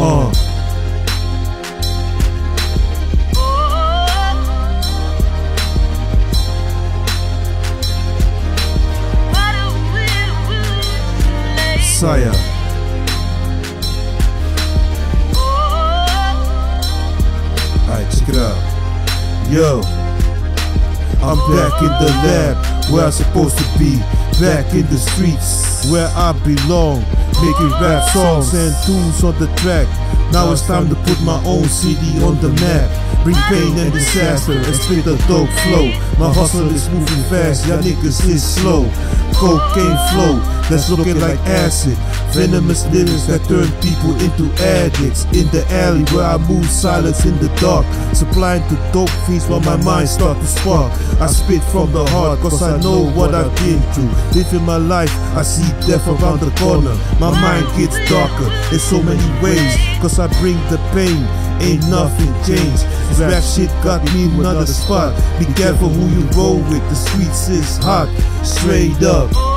Uh. Sire. Alright, check it out. Yo, I'm back in the lab where I'm supposed to be. Back in the streets where I belong. Making rap songs and tunes on the track. Now it's time to put my own CD on the map. Bring pain and disaster and spit a dope flow. My hustle is moving fast, y'all niggas is slow. Cocaine flow, that's looking like acid. Venomous lyrics that turn people into addicts. In the alley where I move silence in the dark. Supplying to dope fiends while my mind start to spark. I spit from the heart cause I know what I've been through. Living my life, I see death around the corner. My mind gets darker in so many ways. Cause I bring the pain, ain't nothing changed. This rap shit got me another spot. Be careful who you roll with, the streets is hot, straight up.